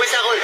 oui, ça.